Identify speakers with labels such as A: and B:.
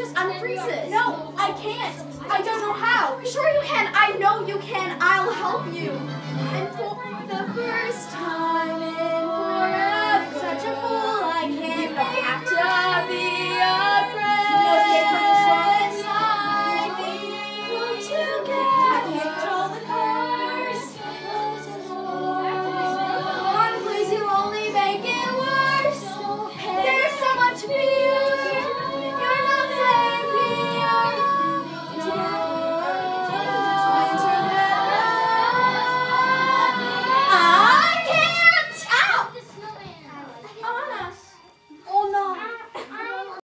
A: just unfreeze it. No, I can't. I don't know how. Sure